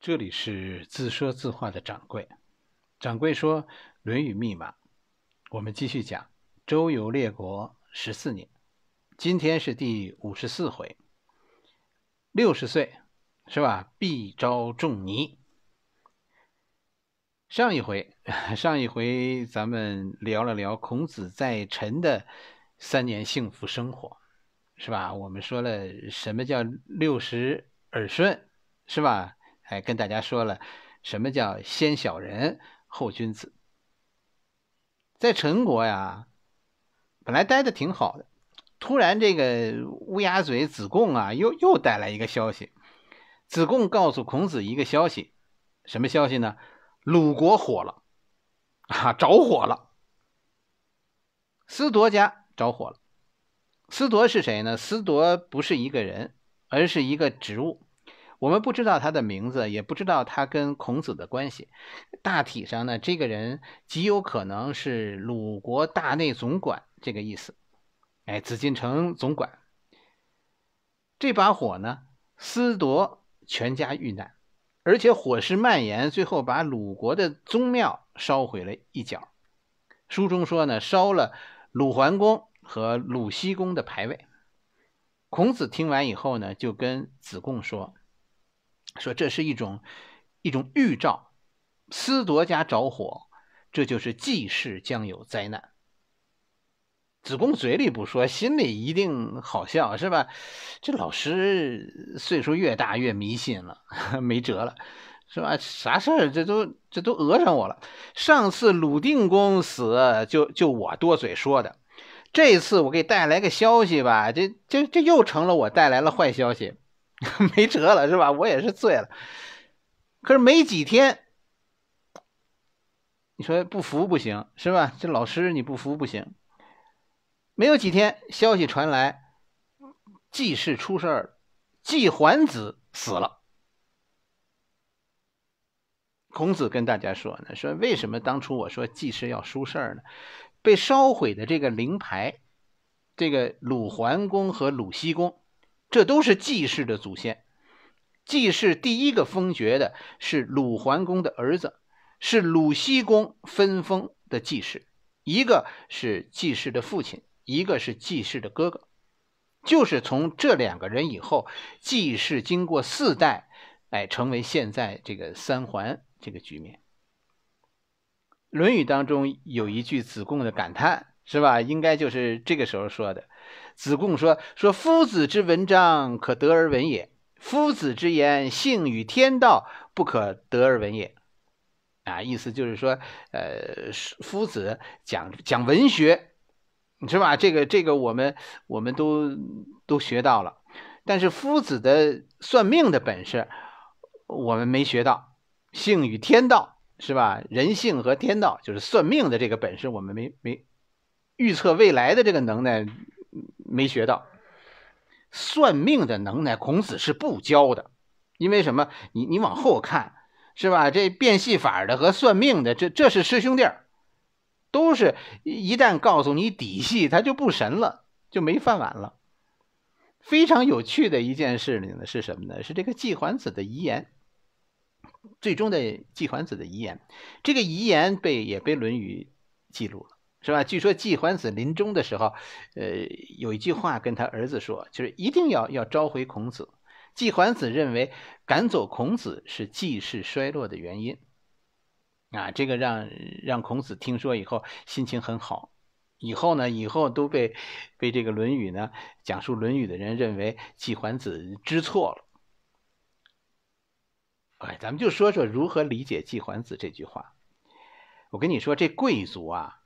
这里是自说自话的掌柜。掌柜说《论语》密码，我们继续讲周游列国十四年。今天是第五十四回，六十岁是吧？必招仲尼。上一回，上一回咱们聊了聊孔子在陈的三年幸福生活，是吧？我们说了什么叫六十耳顺，是吧？还跟大家说了什么叫先小人后君子。在陈国呀，本来待的挺好的，突然这个乌鸦嘴子贡啊，又又带来一个消息。子贡告诉孔子一个消息，什么消息呢？鲁国火了，啊，着火了。司铎家着火了。司铎是谁呢？司铎不是一个人，而是一个职务。我们不知道他的名字，也不知道他跟孔子的关系。大体上呢，这个人极有可能是鲁国大内总管这个意思。哎，紫禁城总管。这把火呢，司铎全家遇难，而且火势蔓延，最后把鲁国的宗庙烧毁了一角。书中说呢，烧了鲁桓公和鲁僖公的牌位。孔子听完以后呢，就跟子贡说。说这是一种一种预兆，司铎家着火，这就是季氏将有灾难。子贡嘴里不说，心里一定好笑，是吧？这老师岁数越大越迷信了，没辙了，是吧？啥事儿这都这都讹上我了。上次鲁定公死，就就我多嘴说的，这次我给带来个消息吧，这这这又成了我带来了坏消息。没辙了是吧？我也是醉了。可是没几天，你说不服不行是吧？这老师你不服不行。没有几天，消息传来，季氏出事儿，季桓子死了。孔子跟大家说呢，说为什么当初我说季氏要出事儿呢？被烧毁的这个灵牌，这个鲁桓公和鲁僖公。这都是季氏的祖先。季氏第一个封爵的是鲁桓公的儿子，是鲁僖公分封的季氏。一个是季氏的父亲，一个是季氏的哥哥。就是从这两个人以后，季氏经过四代，哎，成为现在这个三桓这个局面。《论语》当中有一句子贡的感叹，是吧？应该就是这个时候说的。子贡说：“说夫子之文章，可得而闻也；夫子之言，性与天道，不可得而闻也。”啊，意思就是说，呃，夫子讲讲文学，是吧？这个这个，我们我们都都学到了，但是夫子的算命的本事，我们没学到。性与天道，是吧？人性和天道，就是算命的这个本事，我们没没预测未来的这个能耐。没学到算命的能耐，孔子是不教的，因为什么？你你往后看，是吧？这变戏法的和算命的，这这是师兄弟儿，都是一旦告诉你底细，他就不神了，就没饭碗了。非常有趣的一件事呢，是什么呢？是这个季桓子的遗言，最终的季桓子的遗言，这个遗言被也被《论语》记录了。是吧？据说季桓子临终的时候，呃，有一句话跟他儿子说，就是一定要要召回孔子。季桓子认为赶走孔子是季氏衰落的原因，啊，这个让让孔子听说以后心情很好。以后呢，以后都被被这个《论语》呢讲述《论语》的人认为季桓子知错了。哎，咱们就说说如何理解季桓子这句话。我跟你说，这贵族啊。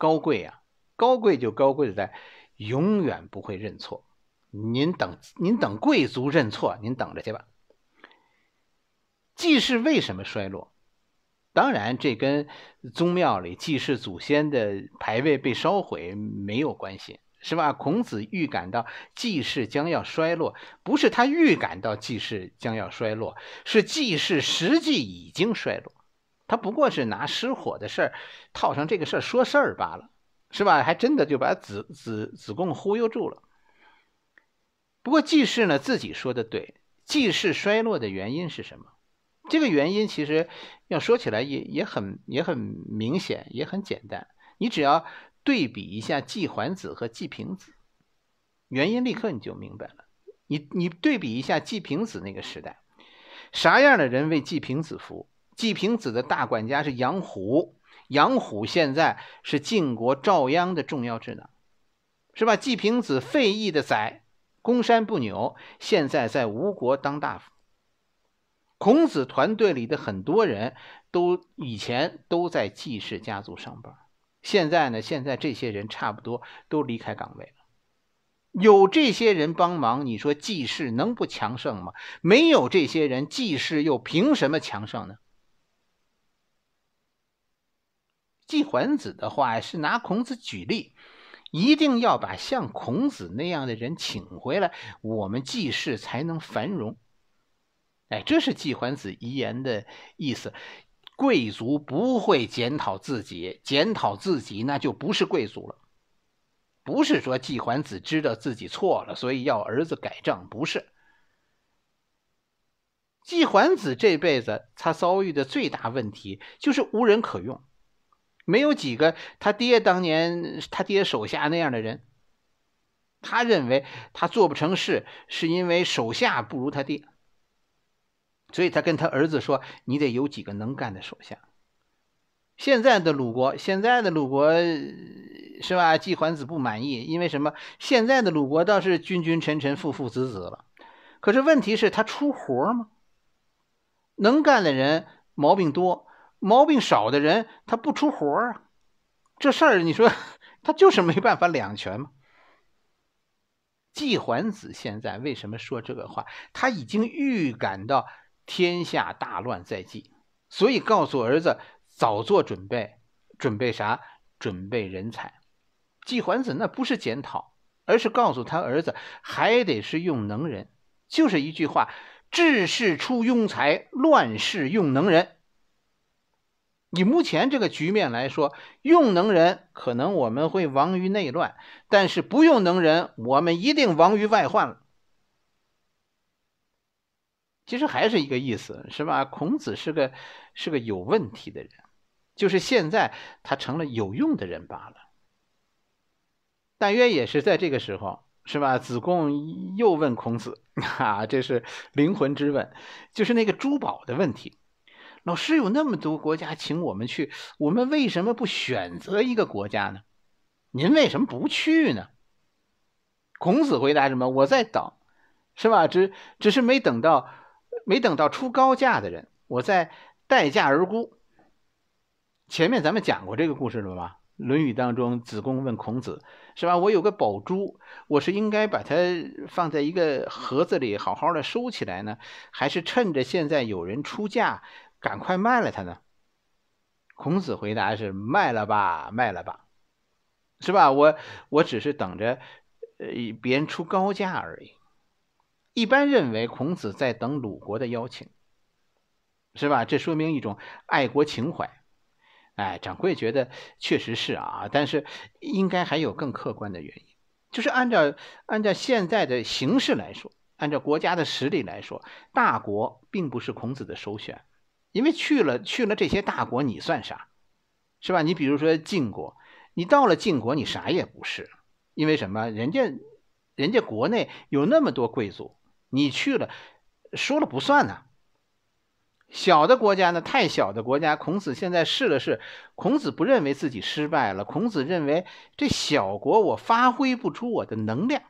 高贵啊，高贵就高贵在永远不会认错。您等，您等贵族认错，您等着去吧。季氏为什么衰落？当然，这跟宗庙里祭祀祖先的牌位被烧毁没有关系，是吧？孔子预感到季氏将要衰落，不是他预感到季氏将要衰落，是季氏实际已经衰落。他不过是拿失火的事儿套上这个事儿说事儿罢了，是吧？还真的就把子子子贡忽悠住了。不过季氏呢自己说的对，季氏衰落的原因是什么？这个原因其实要说起来也也很也很明显，也很简单。你只要对比一下季桓子和季平子，原因立刻你就明白了。你你对比一下季平子那个时代，啥样的人为季平子服务？季平子的大管家是杨虎，杨虎现在是晋国赵鞅的重要智囊，是吧？季平子废邑的宰，公山不扭，现在在吴国当大夫。孔子团队里的很多人都以前都在季氏家族上班，现在呢，现在这些人差不多都离开岗位了。有这些人帮忙，你说季氏能不强盛吗？没有这些人，季氏又凭什么强盛呢？季桓子的话是拿孔子举例，一定要把像孔子那样的人请回来，我们季氏才能繁荣。哎，这是季桓子遗言的意思。贵族不会检讨自己，检讨自己那就不是贵族了。不是说季桓子知道自己错了，所以要儿子改正，不是。季桓子这辈子他遭遇的最大问题就是无人可用，没有几个他爹当年他爹手下那样的人。他认为他做不成事，是因为手下不如他爹。所以他跟他儿子说：“你得有几个能干的手下。”现在的鲁国，现在的鲁国是吧？季桓子不满意，因为什么？现在的鲁国倒是君君臣臣、父父子子了，可是问题是，他出活吗？能干的人毛病多，毛病少的人他不出活啊。这事儿你说 他就是没办法两全嘛？季桓子现在为什么说这个话？他已经预感到。天下大乱在即，所以告诉儿子早做准备。准备啥？准备人才。季桓子那不是检讨，而是告诉他儿子还得是用能人。就是一句话：治世出庸才，乱世用能人。以目前这个局面来说，用能人可能我们会亡于内乱，但是不用能人，我们一定亡于外患了。其实还是一个意思，是吧？孔子是个是个有问题的人，就是现在他成了有用的人罢了。大约也是在这个时候，是吧？子贡又问孔子：“ 啊，这是灵魂之问，就是那个珠宝的问题。老师有那么多国家请我们去，我们为什么不选择一个国家呢？您为什么不去呢？”孔子回答什么？我在等，是吧？只只是没等到。没等到出高价的人，我在待价而沽。前面咱们讲过这个故事了吧？《论语》当中，子贡问孔子，是吧？我有个宝珠，我是应该把它放在一个盒子里，好好的收起来呢，还是趁着现在有人出价，赶快卖了它呢？孔子回答是：卖了吧，卖了吧，是吧？我我只是等着，呃，别人出高价而已。一般认为孔子在等鲁国的邀请，是吧？这说明一种爱国情怀。哎，掌柜觉得确实是啊，但是应该还有更客观的原因，就是按照按照现在的形势来说，按照国家的实力来说，大国并不是孔子的首选，因为去了去了这些大国，你算啥？是吧？你比如说晋国，你到了晋国，你啥也不是，因为什么？人家人家国内有那么多贵族。你去了，说了不算呢。小的国家呢，太小的国家，孔子现在试了试，孔子不认为自己失败了。孔子认为这小国我发挥不出我的能量。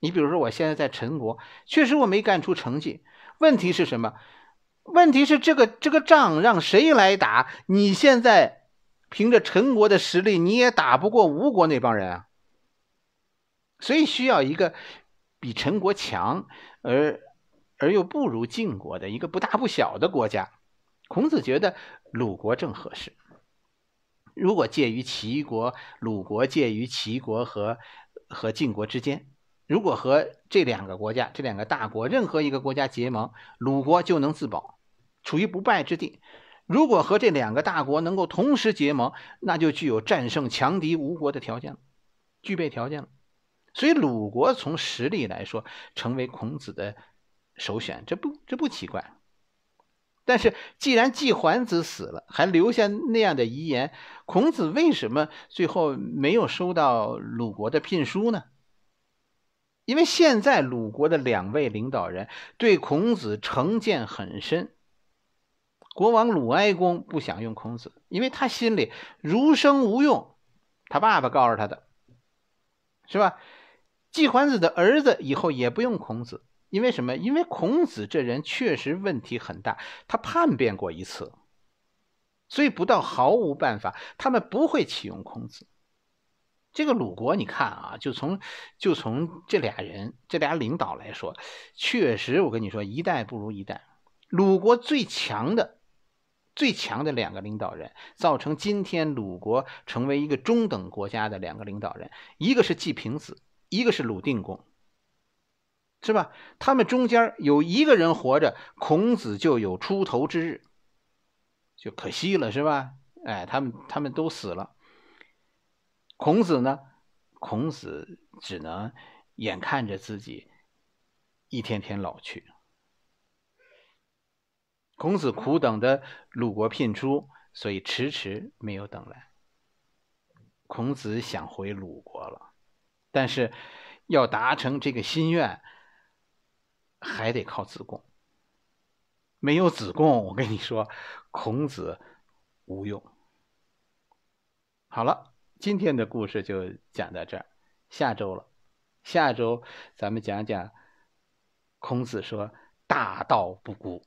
你比如说，我现在在陈国，确实我没干出成绩。问题是什么？问题是这个这个仗让谁来打？你现在凭着陈国的实力，你也打不过吴国那帮人啊。所以需要一个比陈国强。而而又不如晋国的一个不大不小的国家，孔子觉得鲁国正合适。如果介于齐国、鲁国介于齐国和和晋国之间，如果和这两个国家、这两个大国任何一个国家结盟，鲁国就能自保，处于不败之地。如果和这两个大国能够同时结盟，那就具有战胜强敌吴国的条件了，具备条件了。所以鲁国从实力来说，成为孔子的首选，这不这不奇怪。但是既然季桓子死了，还留下那样的遗言，孔子为什么最后没有收到鲁国的聘书呢？因为现在鲁国的两位领导人对孔子成见很深。国王鲁哀公不想用孔子，因为他心里儒生无用，他爸爸告诉他的，是吧？季桓子的儿子以后也不用孔子，因为什么？因为孔子这人确实问题很大，他叛变过一次，所以不到毫无办法，他们不会启用孔子。这个鲁国，你看啊，就从就从这俩人、这俩领导来说，确实，我跟你说，一代不如一代。鲁国最强的、最强的两个领导人，造成今天鲁国成为一个中等国家的两个领导人，一个是季平子，一个是鲁定公，是吧？他们中间有一个人活着，孔子就有出头之日，就可惜了，是吧？哎，他们他们都死了。孔子呢？孔子只能眼看着自己一天天老去。孔子苦等的鲁国聘出，所以迟迟没有等来。孔子想回鲁国了，但是要达成这个心愿，还得靠子贡。没有子贡，我跟你说，孔子无用。好了。今天的故事就讲到这儿，下周了。下周咱们讲讲孔子说“大道不孤”。